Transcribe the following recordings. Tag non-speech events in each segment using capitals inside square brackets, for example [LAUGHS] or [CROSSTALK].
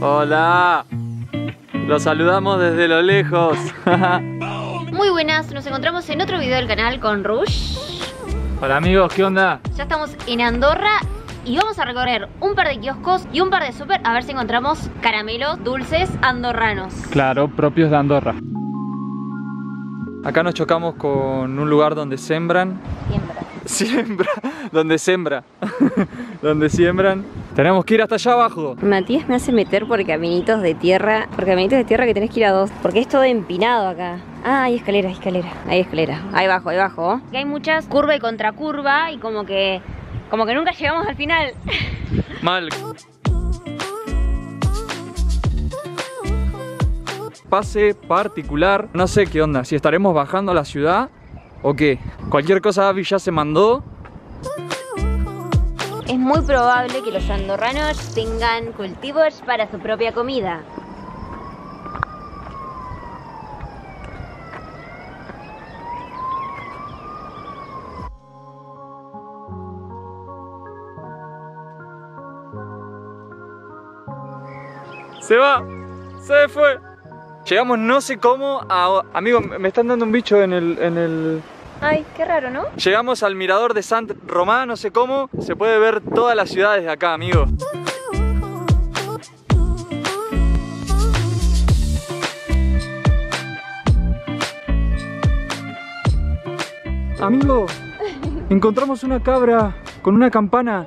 Hola. Los saludamos desde lo lejos. [LAUGHS] Muy buenas, nos encontramos en otro video del canal con Rush. Hola amigos, ¿qué onda? Ya estamos en Andorra y vamos a recorrer un par de kioscos y un par de súper a ver si encontramos caramelos dulces andorranos. Claro, propios de Andorra. Acá nos chocamos con un lugar donde sembran. Siembra. [LAUGHS] Siembra, donde sembra. [LAUGHS] donde siembran. Tenemos que ir hasta allá abajo. Matías me hace meter por caminitos de tierra, por caminitos de tierra que tenés que ir a dos, porque es todo empinado acá. Ah, hay escalera, hay escalera, hay escalera. Ahí abajo, ahí abajo. Que hay muchas curva y contracurva y como que como que nunca llegamos al final. [LAUGHS] Mal. Pase particular. No sé qué onda, si estaremos bajando a la ciudad o qué. Cualquier cosa Abby ya se mandó. Es muy probable que los andorranos tengan cultivos para su propia comida. Se va, se fue. Llegamos no sé cómo a... Amigo, me están dando un bicho en el... En el... Ay, qué raro, ¿no? Llegamos al mirador de Sant Román, no sé cómo. Se puede ver todas las ciudades de acá, amigo. Amigo, encontramos una cabra con una campana.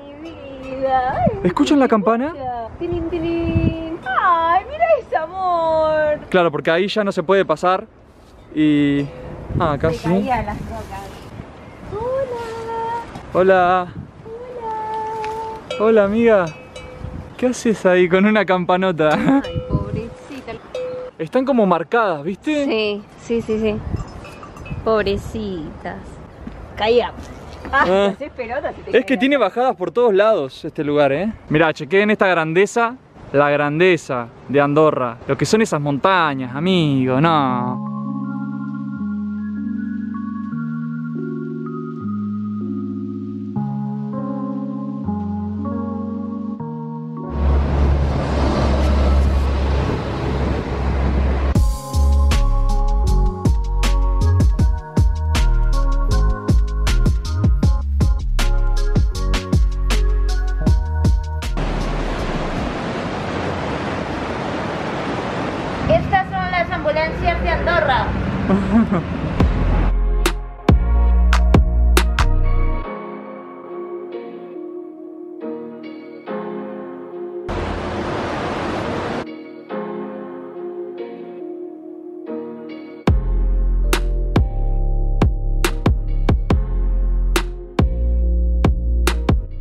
¿Escuchan la campana? Ay, mira ese amor. Claro, porque ahí ya no se puede pasar. Y... Ah, acá sí. Rocas. Hola. Hola. Hola, amiga. ¿Qué haces ahí con una campanota? Ay, [LAUGHS] pobrecita. Están como marcadas, ¿viste? Sí, sí, sí, sí. Pobrecitas. Caía. Ah. Ah, te Es que tiene bajadas por todos lados este lugar, ¿eh? Mirá, chequeen esta grandeza. La grandeza de Andorra. Lo que son esas montañas, amigo, no.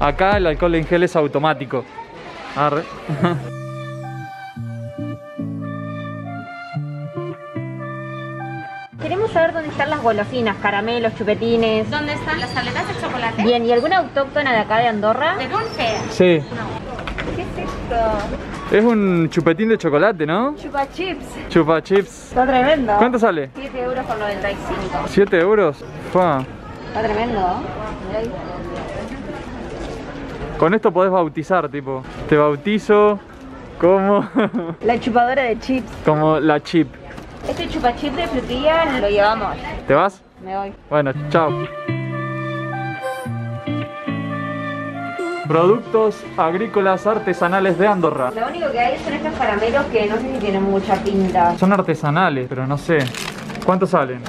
Acá el alcohol en gel es automático. Arre. [LAUGHS] Queremos saber dónde están las golosinas, caramelos, chupetines. ¿Dónde están las tabletas de chocolate? Bien, ¿y alguna autóctona de acá de Andorra? ¿De dulce? Sí. ¿Qué es esto? Es un chupetín de chocolate, ¿no? Chupa chips. Chupa chips. Está tremendo. ¿Cuánto sale? 7 euros con 95. ¿7 euros? Fua. Está tremendo. Mirá ahí. Con esto podés bautizar, tipo. Te bautizo como, [LAUGHS] La chupadora de chips. como la chip. Este chupa chip de frutilla lo llevamos. ¿Te vas? Me voy. Bueno, chao. Productos agrícolas artesanales de Andorra. Lo único que hay son estos caramelos que no sé si tienen mucha pinta. Son artesanales, pero no sé. ¿Cuánto salen?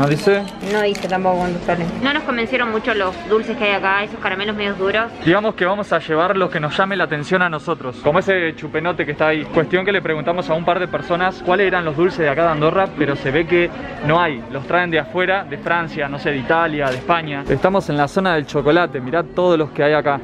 ¿No dice? No dice tampoco cuánto salen. No nos convencieron mucho los dulces que hay acá, esos caramelos medios duros. Digamos que vamos a llevar lo que nos llame la atención a nosotros. Como ese chupenote que está ahí. Cuestión que le preguntamos a un par de personas cuáles eran los dulces de acá de Andorra, pero se ve que no hay. Los traen de afuera, de Francia, no sé, de Italia, de España. Estamos en la zona del chocolate. Mirad todos los que hay acá.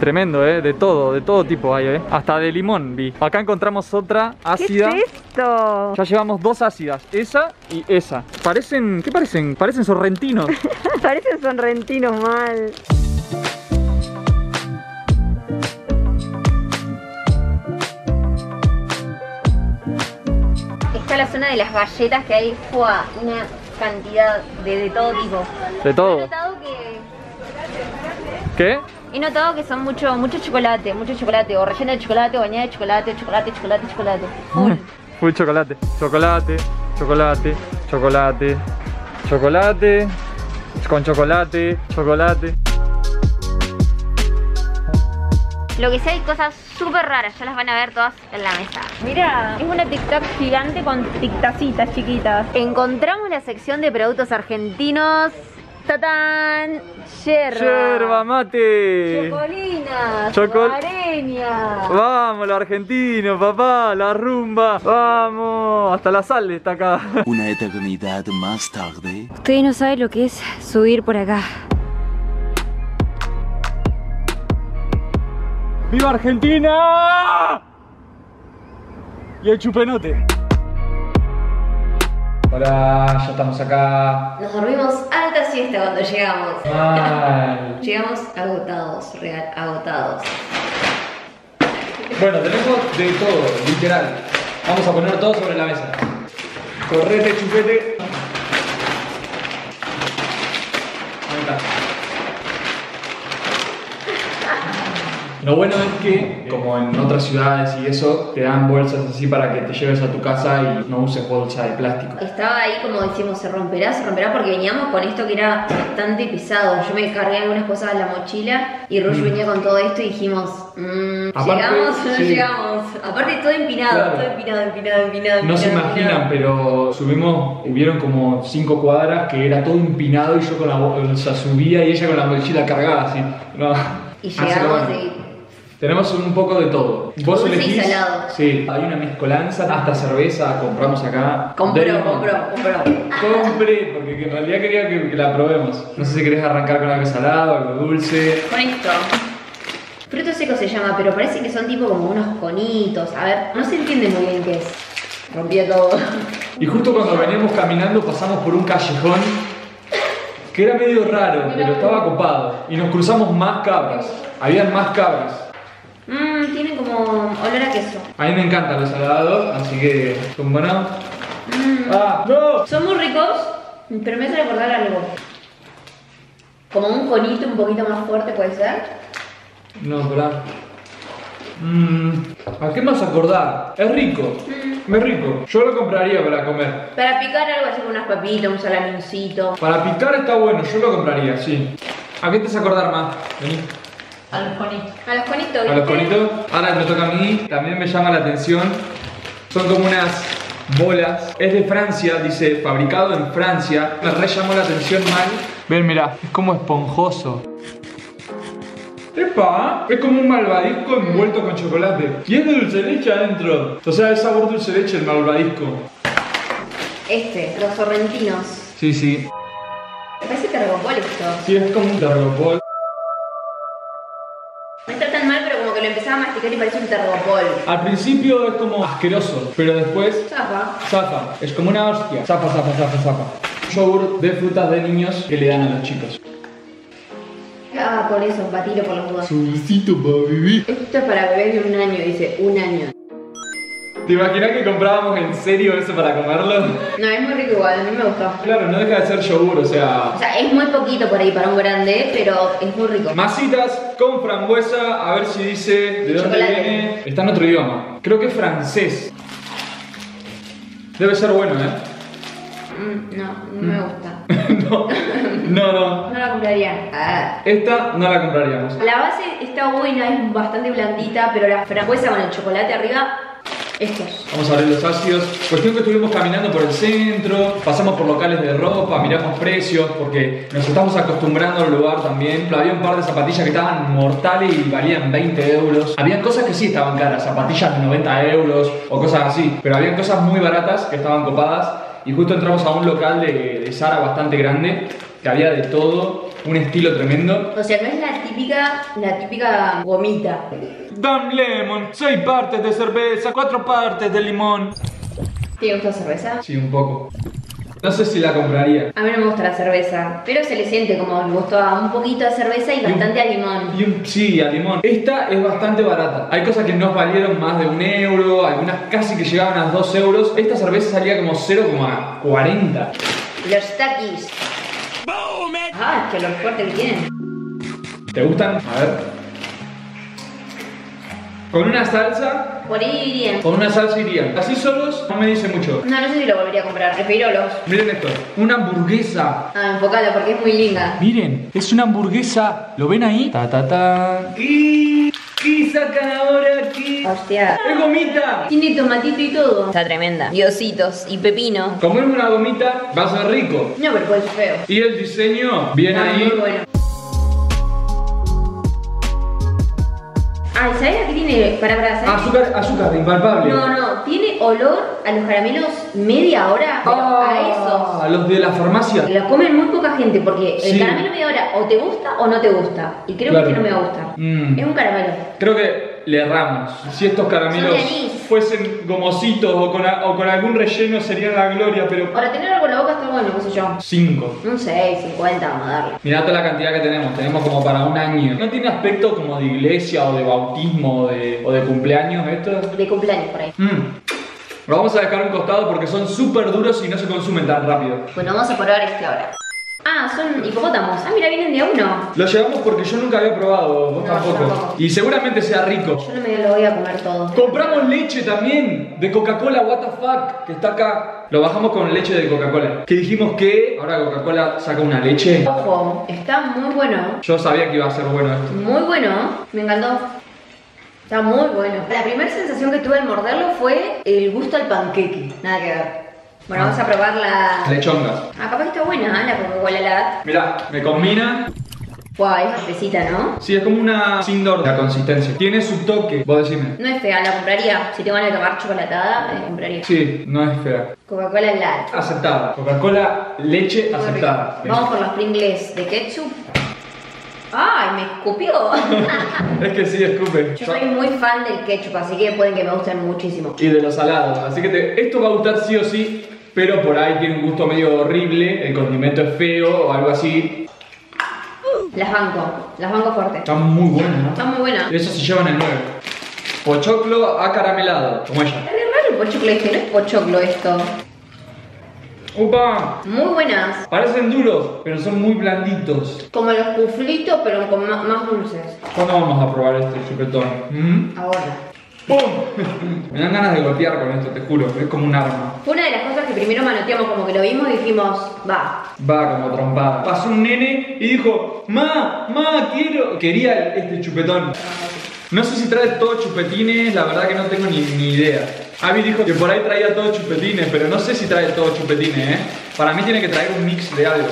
Tremendo, ¿eh? De todo, de todo tipo hay, ¿eh? Hasta de limón vi. Acá encontramos otra ácida. esto? Ya llevamos dos ácidas, esa y esa. Parecen, ¿qué parecen? Parecen sorrentinos. [LAUGHS] Parecen sonrentinos mal. Está la zona de las galletas que hay ¡fua! una cantidad de, de todo tipo. De He todo. notado que ¿Qué? He notado que son mucho, mucho chocolate, mucho chocolate, o relleno de chocolate, o bañada de chocolate, chocolate, chocolate, chocolate. Full. [LAUGHS] Full chocolate. Chocolate, chocolate, chocolate, chocolate, con chocolate, chocolate. Lo que sí hay cosas súper raras, ya las van a ver todas en la mesa. Mira, es una tic-tac gigante con tic-tacitas chiquitas. Encontramos la sección de productos argentinos. ¡Tatán! Yerba. Yerba mate. Chocolinas. Chocol-. Vamos, los argentinos, papá, la rumba. Vamos, hasta la sal está acá. [LAUGHS] Una eternidad más tarde. Ustedes no saben lo que es subir por acá. ¡Viva Argentina! Y el chupenote. Hola, ya estamos acá. Nos dormimos alta siesta cuando llegamos. Mal. [LAUGHS] Llegamos agotados, real, agotados. Bueno, tenemos de todo, literal. Vamos a poner todo sobre la mesa. Correte, chupete. Lo bueno es que, como en otras ciudades y eso, te dan bolsas así para que te lleves a tu casa y no uses bolsa de plástico. Estaba ahí como decimos, se romperá, se romperá porque veníamos con esto que era bastante pesado. Yo me cargué algunas cosas en la mochila y Rush venía con todo esto y dijimos, mmm, Aparte, ¿llegamos o no sí. llegamos? Aparte todo empinado, Claro. todo empinado, empinado, empinado. No se empinado, imaginan, pero subimos, hubieron como cinco cuadras que era todo empinado y yo con la bolsa subía y ella con la mochila cargada así. No. Y [LAUGHS] llegamos y Tenemos un poco de todo. Vos Dulce y elegís. salado. Sí, hay una mezcolanza, hasta cerveza compramos acá. compró, compró, compró. Compré, porque en realidad quería que, que la probemos. No sé si querés arrancar con algo salado, algo dulce. Con esto. Fruto seco se llama, pero parece que son tipo como unos conitos. A ver, no se entiende muy bien qué es. Rompía todo. Y justo cuando veníamos caminando pasamos por un callejón que era medio raro, pero estaba copado. Y nos cruzamos más cabras. Habían más cabras. Mmm, tienen como olor a queso. A mí me encantan los salados, así que son buenos. Mm. ¡Ah! ¡No! Son muy ricos, pero me hacen acordar algo. Como un conito un poquito más fuerte, ¿puede ser? No, pará. Mm, ¿A qué más acordar? Es rico. Es rico. Yo lo compraría para comer. Para picar algo así con unas papitas, un salamincito. Para picar está bueno, yo lo compraría, sí. ¿A qué te vas a acordar más? Vení. A los conitos. A los conitos, A los conitos. Ahora me toca a mí. También me llama la atención. Son como unas bolas. Es de Francia, dice fabricado en Francia. Me re llamó la atención mal. Ven, mirá, es como esponjoso. ¡Epa! Es como un malvadisco envuelto con chocolate. Y es de dulce de leche adentro. O sea, es sabor dulce de leche el malvadisco. Este, los sorrentinos. Sí, sí. Me parece tergopol esto. Sí, es como un tergopol. Tan mal, pero como que lo empezaba a masticar y parece un tergopol. Al principio es como asqueroso, pero después Zapa. zafa. Es como una hostia. Zafa, zafa, zafa, zafa. Un yogur de frutas de niños que le dan a los chicos. Ah, por eso, batilo por los dudas. Dulcito para vivir. Esto es para bebés de un año, dice, un año. ¿Te imaginas que comprábamos en serio eso para comerlo? No, es muy rico igual, a mí me gustó. Claro, no deja de ser yogur, o sea. O sea, es muy poquito por ahí para un grande, pero es muy rico. Masitas con frambuesa, a ver si dice de dónde Chocolate. viene. Está en otro idioma. Creo que es francés. Debe ser bueno, ¿eh? Mm, no, no me gusta. [LAUGHS] no, no, no. No la compraría. Ah. Esta no la compraríamos. La base está buena, es bastante blandita, pero la frambuesa con el chocolate arriba, estos. Vamos a ver los ácidos. Cuestión que estuvimos caminando por el centro, pasamos por locales de ropa, miramos precios, porque nos estamos acostumbrando al lugar también. Había un par de zapatillas que estaban mortales y valían 20 euros. Habían cosas que sí estaban caras, zapatillas de 90 euros o cosas así, pero habían cosas muy baratas que estaban copadas. Y justo entramos a un local de, de Zara bastante grande, que había de todo, un estilo tremendo. O sea, no es la típica, la típica gomita. Dam Lemon, 6 partes de cerveza, 4 partes de limón. ¿Te gusta la cerveza? Sí, un poco. No sé si la compraría. A mí no me gusta la cerveza, pero se le siente como el gusto a un poquito de cerveza y Y un- bastante a limón. Y un, sí, a limón. Esta es bastante barata. Hay cosas que nos valieron más de un euro, algunas casi que llegaban a 2 euros. Esta cerveza salía como 0,40. Los takis. Ah, que lo fuerte que tienen. ¿Te gustan? A ver. Con una salsa, Por ahí irían. con una salsa iría. Así solos no me dice mucho. No, no sé si lo volvería a comprar. Prefiero los. Miren esto, una hamburguesa. Ah, enfocala porque es muy linda. Miren, es una hamburguesa. ¿Lo ven ahí? Ta ta ta. ¿Qué? ¿Qué sacan ahora aquí? Hostia. ¡Es gomita! Tiene tomatito y todo. Está tremenda. Diositos y pepino. Comer una gomita va a ser rico. No, pero puede ser feo. Y el diseño, bien Ah, ahí. Muy bueno. Ay, ¿sabes a qué tiene? Para, para, ¿sabes? Azúcar, azúcar, impalpable. No, no, tiene olor a los caramelos media hora, pero a esos. Ah, los de la farmacia. La comen muy poca gente porque el caramelo media hora o te gusta o no te gusta. Y creo Claro. que este no me va a gustar. Mm. Es un caramelo. Creo que le erramos. Si estos caramelos fuesen gomositos o con, a- o con algún relleno serían la gloria, pero... Ahora, tener algo en la boca está bueno, qué sé yo. 5. Un 6, 50, vamos a darle. Mirá toda la cantidad que tenemos, tenemos como para un año. ¿No tiene aspecto como de iglesia o de bautismo o de, o de cumpleaños esto? De cumpleaños por ahí. Mm. Lo vamos a dejar a un costado porque son súper duros y no se consumen tan rápido. Bueno, vamos a probar este ahora. Ah, son hipopótamos. Ah, mira, vienen de uno. Lo llevamos porque yo nunca había probado, vos No, tampoco. tampoco. Y seguramente sea rico. Yo no me lo voy a comer todo. Compramos leche también de Coca-Cola, what the fuck, que está acá. Lo bajamos con leche de Coca-Cola. Que dijimos que ahora Coca-Cola saca una leche. Ojo, está muy bueno. Yo sabía que iba a ser bueno esto. Muy bueno. Me encantó. Está muy bueno. La primera sensación que tuve al morderlo fue el gusto al panqueque. Nada que ver. Bueno, vamos a probar la. Lechonga. Ah, capaz está buena ¿eh? la Coca-Cola Lat. Mirá, me combina. Guau, es espesita, ¿no? Sí, es como una Sindor la consistencia. Tiene su toque, vos decime. No es fea, la compraría. Si tengo ganas de tomar chocolatada, la compraría. Sí, no es fea. Coca-Cola Lat. Aceptada. Coca-Cola, leche Muy aceptada. rico. Vamos por los Pringles de ketchup. ¡Ay, me escupió! [LAUGHS] Es que sí, escupe. Yo soy muy fan del ketchup, así que pueden que me gusten muchísimo. Y de los salados. Así que te- esto va a gustar sí o sí, pero por ahí tiene un gusto medio horrible, el condimento es feo o algo así. Las banco, las banco fuerte. Está muy bueno, ¿no? Están muy buenas. Eso se llevan el 9. Pochoclo acaramelado, como ella. Es re raro el pochoclo este, no es pochoclo esto. ¡Upa! Muy buenas. Parecen duros, pero son muy blanditos. Como los puflitos, pero con más dulces. ¿Cuándo vamos a probar este chupetón? ¿Mm? Ahora. ¡Pum! Me dan ganas de golpear con esto, te juro. Es como un arma. Fue una de las cosas que primero manoteamos, como que lo vimos y dijimos, va. Va como trompada. Pasó un nene y dijo, Ma, ma, quiero. Quería este chupetón. No sé si trae todos chupetines, la verdad que no tengo ni, ni idea. Avi dijo que por ahí traía todos chupetines, pero no sé si trae todos chupetines, ¿eh? Para mí tiene que traer un mix de algo.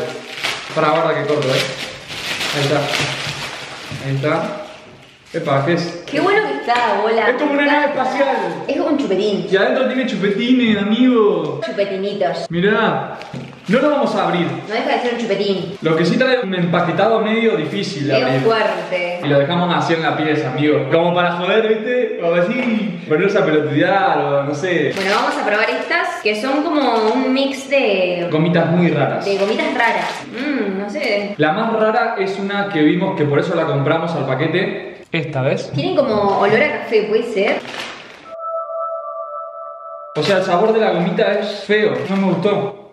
Para ahora que corto, ¿eh? Ahí está. Ahí está. Epa, ¿qué es? Qué bueno que está, bola. Es como una nave espacial. Es como un chupetín. Y adentro tiene chupetines, amigo. Chupetinitos. Mirá. No lo vamos a abrir. No deja de ser un chupetín. Lo que sí trae un empaquetado medio difícil abrir. fuerte. Y lo dejamos así en la pieza, amigo. Como para joder, ¿viste? O así, ponerse a pelotudear o no sé. Bueno, vamos a probar estas, que son como un mix de, Gomitas muy raras. de gomitas raras. Mmm, no sé. La más rara es una que vimos que por eso la compramos al paquete. Esta vez. Tienen como olor a café, ¿puede ser? O sea, el sabor de la gomita es feo. No me gustó.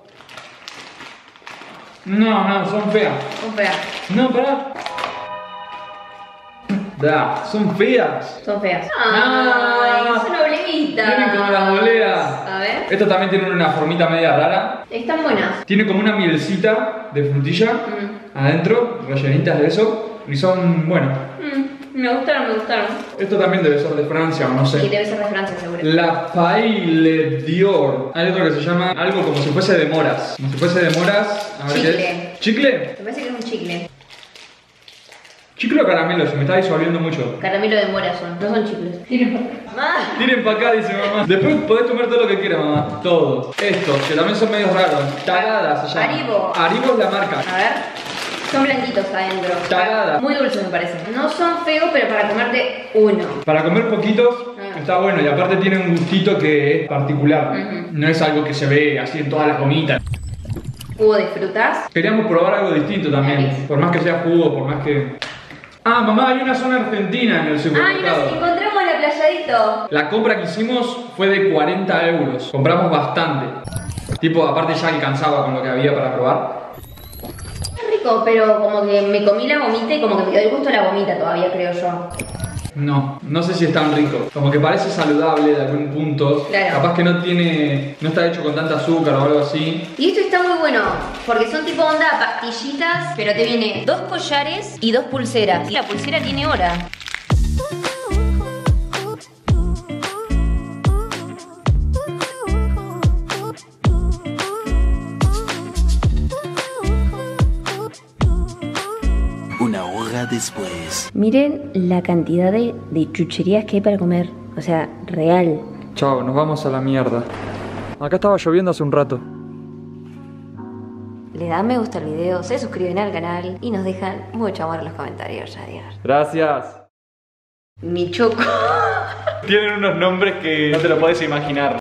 No, no, son feas. Son feas. No, pará. Da, son feas. Son feas. Ah. Ay, son oblemitas. Vienen como las boleas. A ver. Estos también tienen una formita media rara. Están buenas. Tiene como una mielcita de frutilla Mm. adentro, rellenitas de eso. Y son, bueno, Mm, me gustaron, me gustaron. esto también debe ser de Francia o no sé. debe ser de Francia, seguro. La Paille Dior. Hay otro que se llama algo como si fuese de moras. Como si fuese de moras. A ver qué es. ¿Chicle? Me parece que es un chicle. Chicle o caramelo, se me está disolviendo mucho. Caramelo de mora son, no son chicles. Ah, Tiren para acá, dice mamá. Después podés comer todo lo que quieras, mamá. Todo. Estos, que también son medio raros. Tagada se llama. Haribo. Haribo es la marca. a ver. Son blanquitos adentro. Muy dulces me parece. No son feos, pero para comerte uno. Para comer poquitos Ah. está bueno y aparte tiene un gustito que es particular. No es algo que se ve así en todas las gomitas. Jugo de frutas. Queríamos probar algo distinto también. Por más que sea jugo, por más que. Ah, mamá, hay una zona argentina en el Ay, supermercado. nos encontramos la playadito. La compra que hicimos fue de 40 euros. Compramos bastante. Tipo, aparte ya alcanzaba con lo que había para probar. Rico, pero como que me comí la gomita y como que me quedó el gusto de la gomita todavía, creo yo. No, no sé si es tan rico. Como que parece saludable de algún punto. Claro. Capaz que no tiene. no está hecho con tanta azúcar o algo así. Y esto está muy bueno, porque son tipo onda pastillitas, pero te viene dos collares y dos pulseras. Y la pulsera tiene hora. Después. Miren la cantidad de, de chucherías que hay para comer. O sea, real. Chao, nos vamos a la mierda. Acá estaba lloviendo hace un rato. Le dan me gusta al video, se suscriben al canal y nos dejan mucho amor en los comentarios. Adiós. Gracias. Mi choco. Tienen unos nombres que no te lo puedes imaginar.